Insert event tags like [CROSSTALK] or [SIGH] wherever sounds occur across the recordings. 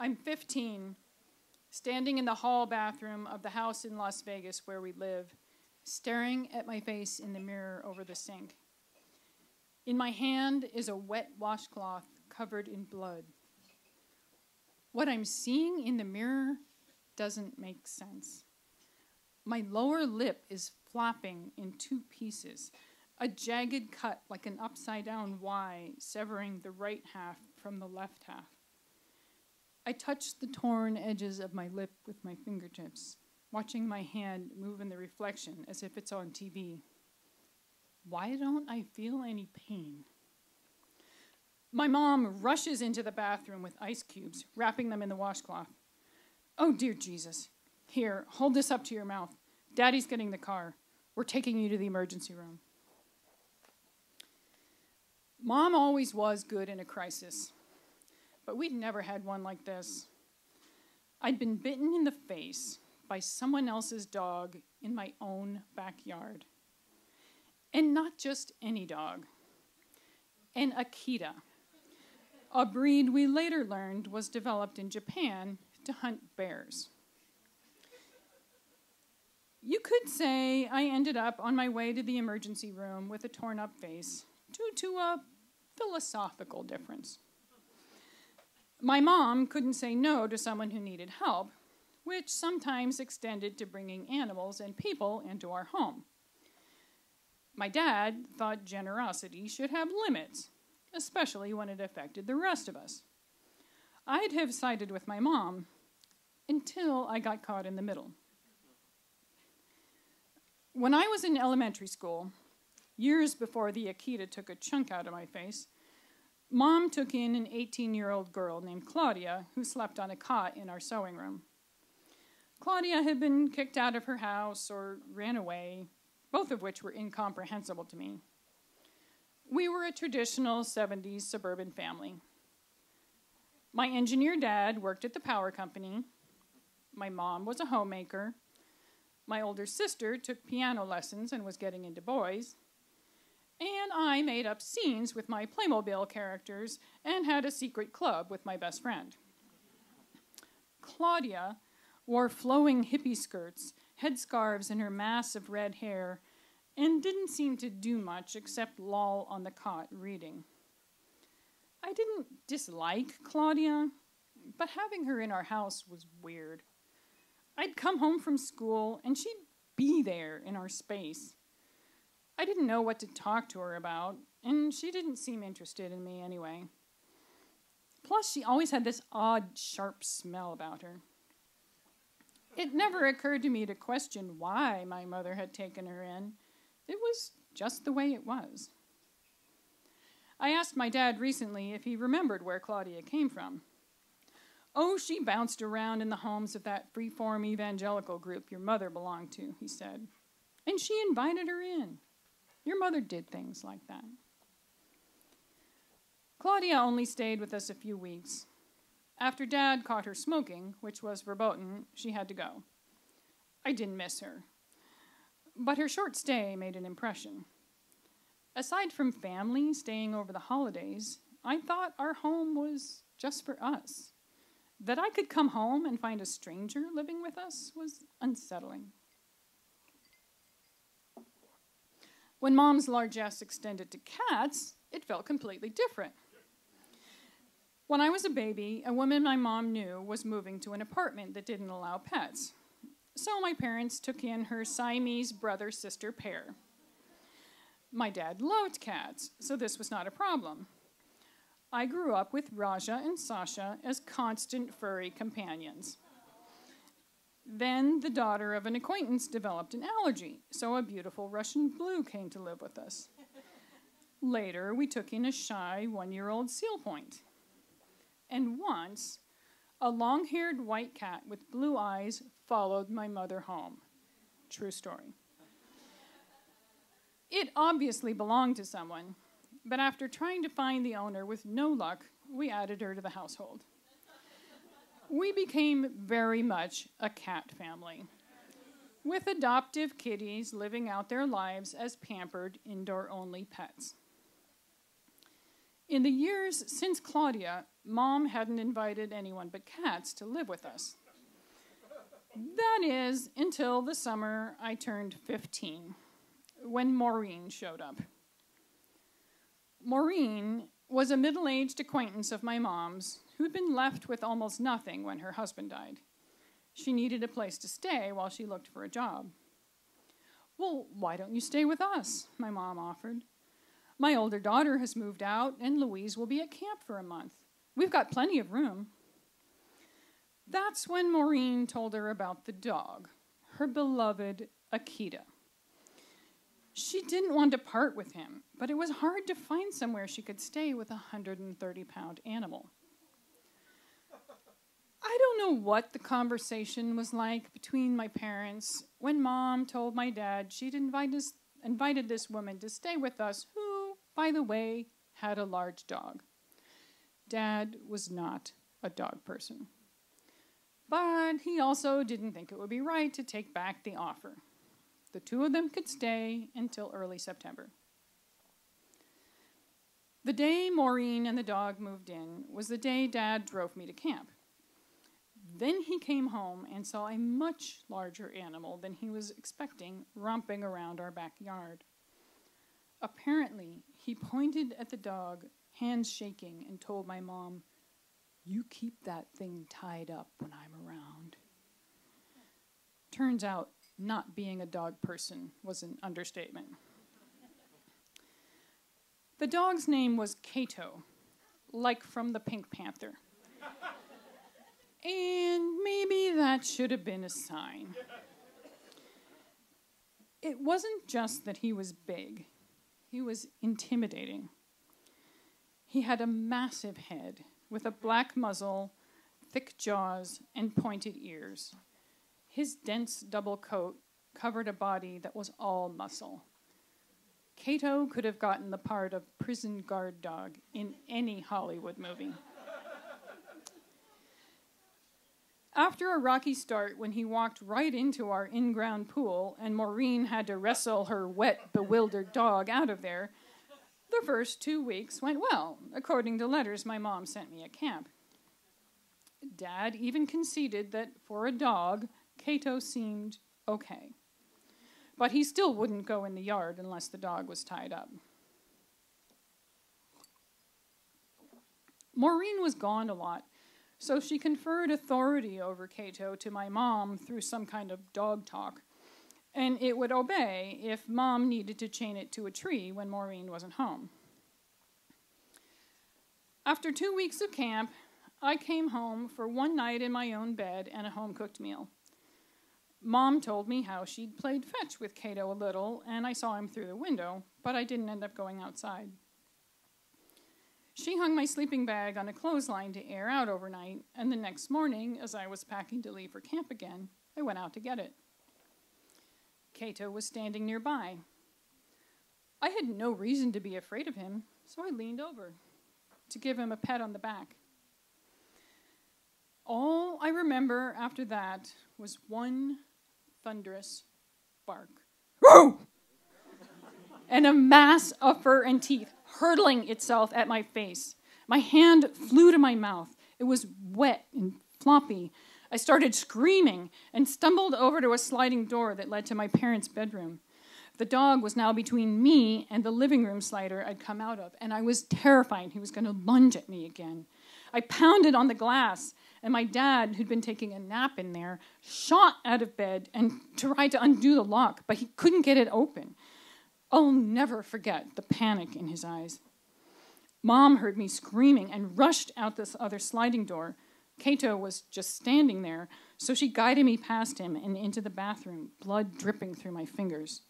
I'm 15, standing in the hall bathroom of the house in Las Vegas where we live, staring at my face in the mirror over the sink. In my hand is a wet washcloth covered in blood. What I'm seeing in the mirror doesn't make sense. My lower lip is flapping in two pieces, a jagged cut like an upside down Y severing the right half from the left half. I touch the torn edges of my lip with my fingertips, watching my hand move in the reflection as if it's on TV. Why don't I feel any pain? My mom rushes into the bathroom with ice cubes, wrapping them in the washcloth. Oh, dear Jesus. Here, hold this up to your mouth. Daddy's getting the car. We're taking you to the emergency room. Mom always was good in a crisis but we'd never had one like this. I'd been bitten in the face by someone else's dog in my own backyard. And not just any dog, an Akita, a breed we later learned was developed in Japan to hunt bears. You could say I ended up on my way to the emergency room with a torn up face due to a philosophical difference. My mom couldn't say no to someone who needed help, which sometimes extended to bringing animals and people into our home. My dad thought generosity should have limits, especially when it affected the rest of us. I'd have sided with my mom until I got caught in the middle. When I was in elementary school, years before the Akita took a chunk out of my face, Mom took in an 18 year old girl named Claudia who slept on a cot in our sewing room. Claudia had been kicked out of her house or ran away, both of which were incomprehensible to me. We were a traditional 70s suburban family. My engineer dad worked at the power company. My mom was a homemaker. My older sister took piano lessons and was getting into boys and I made up scenes with my Playmobil characters and had a secret club with my best friend. Claudia wore flowing hippie skirts, headscarves in her mass of red hair, and didn't seem to do much except loll on the cot reading. I didn't dislike Claudia, but having her in our house was weird. I'd come home from school and she'd be there in our space. I didn't know what to talk to her about, and she didn't seem interested in me anyway. Plus, she always had this odd, sharp smell about her. It never occurred to me to question why my mother had taken her in. It was just the way it was. I asked my dad recently if he remembered where Claudia came from. Oh, she bounced around in the homes of that freeform evangelical group your mother belonged to, he said. And she invited her in. Your mother did things like that. Claudia only stayed with us a few weeks. After Dad caught her smoking, which was verboten, she had to go. I didn't miss her. But her short stay made an impression. Aside from family staying over the holidays, I thought our home was just for us. That I could come home and find a stranger living with us was unsettling. When mom's largesse extended to cats, it felt completely different. When I was a baby, a woman my mom knew was moving to an apartment that didn't allow pets. So my parents took in her Siamese brother sister pair. My dad loved cats, so this was not a problem. I grew up with Raja and Sasha as constant furry companions. Then the daughter of an acquaintance developed an allergy, so a beautiful Russian blue came to live with us. Later, we took in a shy one year old seal point. And once, a long haired white cat with blue eyes followed my mother home. True story. It obviously belonged to someone, but after trying to find the owner with no luck, we added her to the household we became very much a cat family, with adoptive kitties living out their lives as pampered, indoor only pets. In the years since Claudia, Mom hadn't invited anyone but cats to live with us. That is, until the summer I turned 15, when Maureen showed up. Maureen was a middle aged acquaintance of my mom's who'd been left with almost nothing when her husband died. She needed a place to stay while she looked for a job. Well, why don't you stay with us? My mom offered. My older daughter has moved out, and Louise will be at camp for a month. We've got plenty of room. That's when Maureen told her about the dog, her beloved Akita. She didn't want to part with him, but it was hard to find somewhere she could stay with a 130 pound animal. I don't know what the conversation was like between my parents when mom told my dad she'd invite us, invited this woman to stay with us, who, by the way, had a large dog. Dad was not a dog person. But he also didn't think it would be right to take back the offer. The two of them could stay until early September. The day Maureen and the dog moved in was the day Dad drove me to camp. Then he came home and saw a much larger animal than he was expecting romping around our backyard. Apparently, he pointed at the dog, hands shaking, and told my mom, You keep that thing tied up when I'm around. Turns out, not being a dog person was an understatement. The dog's name was Cato, like from the Pink Panther. And maybe that should have been a sign. It wasn't just that he was big, he was intimidating. He had a massive head with a black muzzle, thick jaws, and pointed ears. His dense double coat covered a body that was all muscle. Cato could have gotten the part of prison guard dog in any Hollywood movie. After a rocky start, when he walked right into our in ground pool and Maureen had to wrestle her wet, bewildered dog out of there, the first two weeks went well, according to letters my mom sent me at camp. Dad even conceded that for a dog, Cato seemed okay. But he still wouldn't go in the yard unless the dog was tied up. Maureen was gone a lot, so she conferred authority over Cato to my mom through some kind of dog talk. And it would obey if mom needed to chain it to a tree when Maureen wasn't home. After two weeks of camp, I came home for one night in my own bed and a home cooked meal. Mom told me how she'd played fetch with Cato a little, and I saw him through the window, but I didn't end up going outside. She hung my sleeping bag on a clothesline to air out overnight, and the next morning, as I was packing to leave for camp again, I went out to get it. Cato was standing nearby. I had no reason to be afraid of him, so I leaned over to give him a pet on the back. All I remember after that was one thunderous bark. [LAUGHS] and a mass of fur and teeth hurtling itself at my face. My hand flew to my mouth. It was wet and floppy. I started screaming and stumbled over to a sliding door that led to my parents' bedroom. The dog was now between me and the living room slider I'd come out of, and I was terrified he was going to lunge at me again. I pounded on the glass, and my dad, who'd been taking a nap in there, shot out of bed and tried to undo the lock, but he couldn't get it open. I'll never forget the panic in his eyes. Mom heard me screaming and rushed out this other sliding door. Cato was just standing there, so she guided me past him and into the bathroom, blood dripping through my fingers.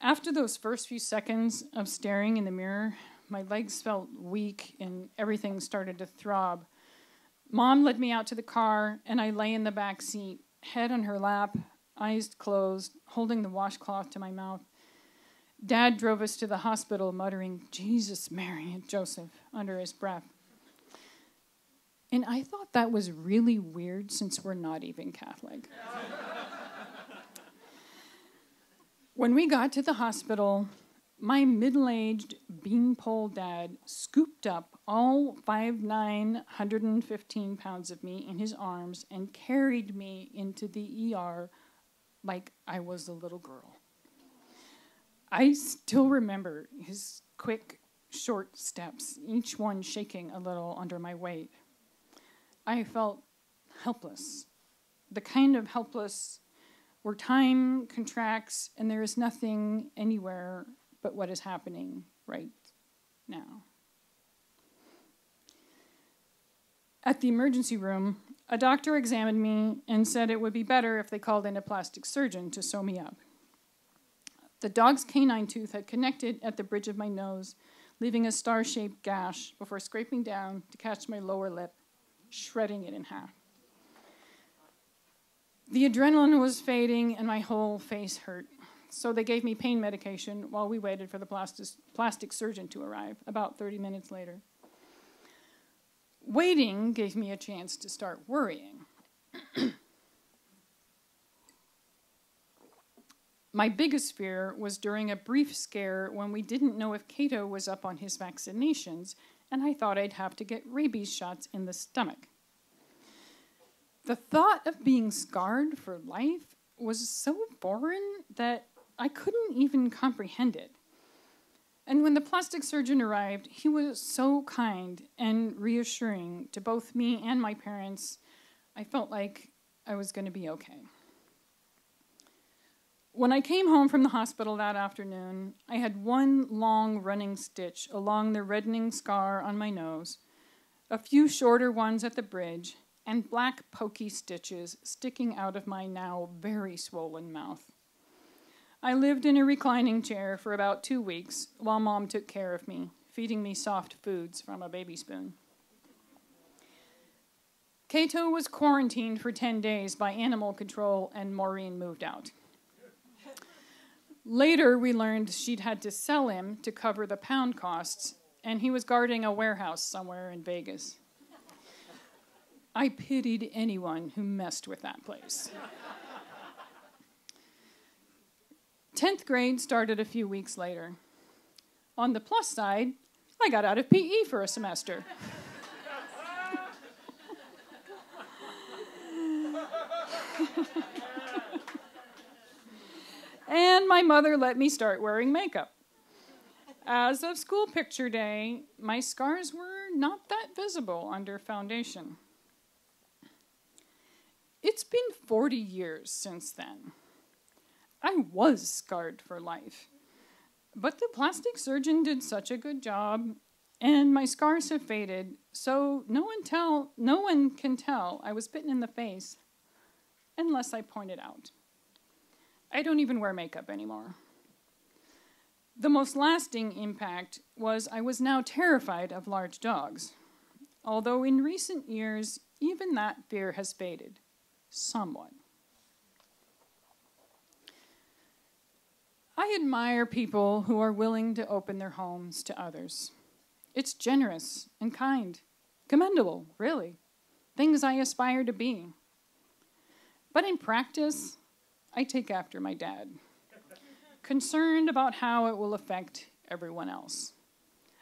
After those first few seconds of staring in the mirror, my legs felt weak and everything started to throb. Mom led me out to the car, and I lay in the back seat, head on her lap, eyes closed, holding the washcloth to my mouth. Dad drove us to the hospital muttering, Jesus, Mary, and Joseph under his breath. And I thought that was really weird since we're not even Catholic. when we got to the hospital, my middle aged beanpole dad scooped up all 5'9, 115 pounds of me in his arms and carried me into the ER like I was a little girl. I still remember his quick, short steps, each one shaking a little under my weight. I felt helpless, the kind of helpless where time contracts and there is nothing anywhere but what is happening right now. At the emergency room, a doctor examined me and said it would be better if they called in a plastic surgeon to sew me up. The dog's canine tooth had connected at the bridge of my nose, leaving a star shaped gash before scraping down to catch my lower lip, shredding it in half. The adrenaline was fading and my whole face hurt. So they gave me pain medication while we waited for the plastic, plastic surgeon to arrive, about 30 minutes later. Waiting gave me a chance to start worrying. [CLEARS THROAT] My biggest fear was during a brief scare when we didn't know if Cato was up on his vaccinations, and I thought I'd have to get rabies shots in the stomach. The thought of being scarred for life was so foreign that I couldn't even comprehend it. And when the plastic surgeon arrived, he was so kind and reassuring to both me and my parents. I felt like I was going to be okay. When I came home from the hospital that afternoon, I had one long running stitch along the reddening scar on my nose, a few shorter ones at the bridge, and black pokey stitches sticking out of my now very swollen mouth. I lived in a reclining chair for about two weeks while mom took care of me, feeding me soft foods from a baby spoon. Cato was quarantined for 10 days by animal control, and Maureen moved out. Later, we learned she'd had to sell him to cover the pound costs, and he was guarding a warehouse somewhere in Vegas. I pitied anyone who messed with that place. 10th grade started a few weeks later. On the plus side, I got out of PE for a semester. [LAUGHS] and my mother let me start wearing makeup. As of school picture day, my scars were not that visible under foundation. It's been 40 years since then. I was scarred for life. But the plastic surgeon did such a good job, and my scars have faded, so no one, tell, no one can tell I was bitten in the face unless I point it out. I don't even wear makeup anymore. The most lasting impact was I was now terrified of large dogs, although in recent years, even that fear has faded somewhat. I admire people who are willing to open their homes to others. It's generous and kind, commendable, really, things I aspire to be. But in practice, I take after my dad, concerned about how it will affect everyone else.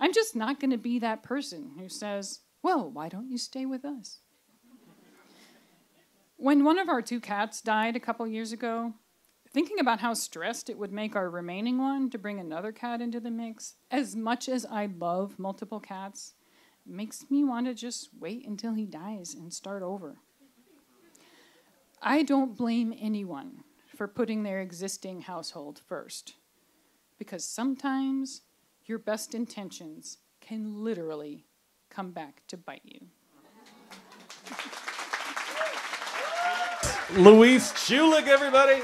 I'm just not going to be that person who says, Well, why don't you stay with us? When one of our two cats died a couple years ago, thinking about how stressed it would make our remaining one to bring another cat into the mix, as much as I love multiple cats, makes me want to just wait until he dies and start over. I don't blame anyone for putting their existing household first. Because sometimes your best intentions can literally come back to bite you. Louise Julig, everybody.